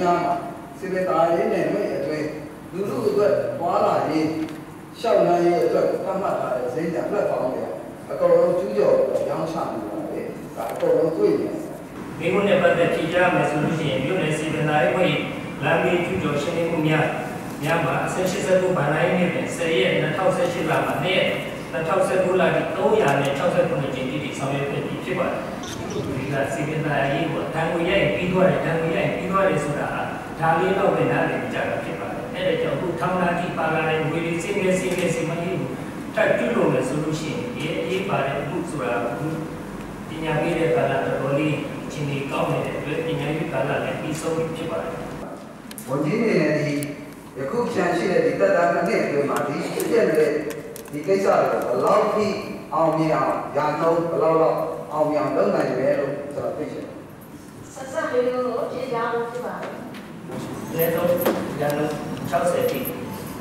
များမှာစေတသာရေးနဲ့မိတ်အတွင်းလူလူအတွက်သွားလာရေးရှောက်လန်းရေးအတွက်သတ်မှတ်ထားတဲ့ဈေးတံ platform တွေအကုန်လုံးကျူးကျော်ရောင်းချနေတာလေဒါအကုန်လုံးတွေ့နေတယ်မိခုနဲ့ပတ်သက်ဖြေကြားမယ်ဆိုလို့ရှိရင်မြို့နယ်စီပင်သားရေးဖွဲ့လမ်းမေးကျူးကျော်ရှင်းလင်းမှုများများမှာအဆင့်89ဗန်လိုင်းနေ့တွင်10ရက်2018လမှာ2ရက် 2019လထိ369ကြိမ်တိတိဆောင်ရွက်ခဲ့ပြီးဖြစ်ပါတယ်ဒီကစီပင်သားရေးကိုတန်ကိုရိုက်ပြီးသွားတယ်တန်ကိုရိုက်ပြီးသွားတယ်ဆိုတာဟာဒါလေးတော့ပဲနားလည်ကြတာဖြစ်ပါတယ်အဲ့ဒါကြောင့်အခုထောင်လာတိပါလာတဲ့ဝေဒီစင်းနေစင်းနေစီမကြီးကိုတက်ပြုလို့မယ်ဆိုလို့ရှိရင်ဒီအရေးပါတဲ့အခုဆိုတာအခုပညာပေးတဲ့ကာလတော်တော်လေးအချိန်ကြီးကောင်းနေတဲ့အတွက်ပညာရေးကာလလည်းပြီးဆုံးပြီဖြစ်ပါတယ်ဝန်ကြီးနေနဲ့ဒီယခုချန်ရှိတဲ့ဒီတက်တာနှစ်နှစ်အတွင်းမှာဒီဖြစ်တဲ့ ဒီကိစ္စတွေကိုဘယ်လောက်ထိအောင်မြင်အောင်ရာနှုန်းဘယ်လောက်လောက်အောင်မြင်အောင်လုပ်နိုင်လဲလို့ကျွန်တော်သိချင်တယ်ဆက်ဆက်လေးကိုဖြည့်ကြဖို့ဖြစ်ပါတယ်လဲတော့ရန်လုံး60တိ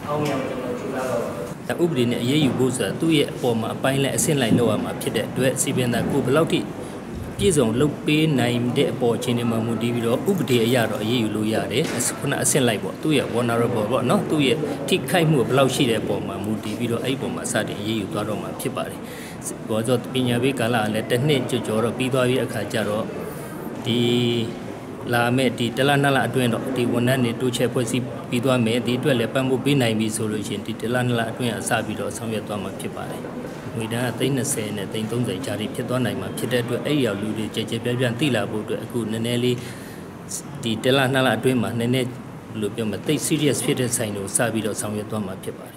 အောင်မြင်ကျွန်တော်ကြိုးစားတော့ဒါဥပဒေနဲ့အရေးယူဖို့ဆိုတာသူ့ရဲ့အပေါ်မှာအပိုင်းလဲအဆင့်လိုက်လောက်ရမှာဖြစ်တဲ့အတွက်စီပင်သာကိုဘယ်လောက်ထိ ပြည့်စုံလုပ်ပေးနိုင်တဲ့အပေါ်အချင်းတွေမှာမူတည်ပြီးတော့ဥပဒေအရတော့အရေးယူလို့ရတယ်ခုနအဆင့်လိုက်ပေါ့သူ့ရဲ့ vulnerable ပေါ့နော်သူ့ရဲ့ထိခိုက်မှုဘယ်လောက်ရှိတဲ့အပေါ်မှာမူတည်ပြီးတော့အဲ့ဒီပေါ်မှာစတင်အရေးယူသွားတော့မှာဖြစ်ပါတယ်ဘောဇောပညာပေးကာလကလည်းတစ်နှစ်ကျော်ကျော်တော့ပြီးသွားပြီးအခါကျတော့ဒီလာမဲ့ဒီတလနှစ်လအတွင်းတော့ဒီဝန်ထမ်းတွေတိုးချဲ့ဖွဲ့စည်းပြီးသွားမယ်ဒီအတွက်လည်းပံ့ပိုးပေးနိုင်ပြီဆိုလို့ရှိရင်ဒီတလနှစ်လအတွင်းအစပြီးတော့ဆောင်ရွက်သွားမှာဖြစ်ပါတယ် ငွေတန်းက320နဲ့330ကြားထိဖြစ်သွားနိုင်မှာဖြစ်တဲ့အတွက်အဲ့ဒီရောက်လူတွေကြကြပြပြန့်သိလာဖို့အတွက်အခုနည်းနည်းလေးဒီတလနှစ်လအတွင်းမှာနည်းနည်းဘယ်လိုပြောမလဲတိတ် serious ဖြစ်တဲ့ဆိုင်ကိုစပြီးတော့ဆောင်ရွက်သွားမှာဖြစ်ပါတယ်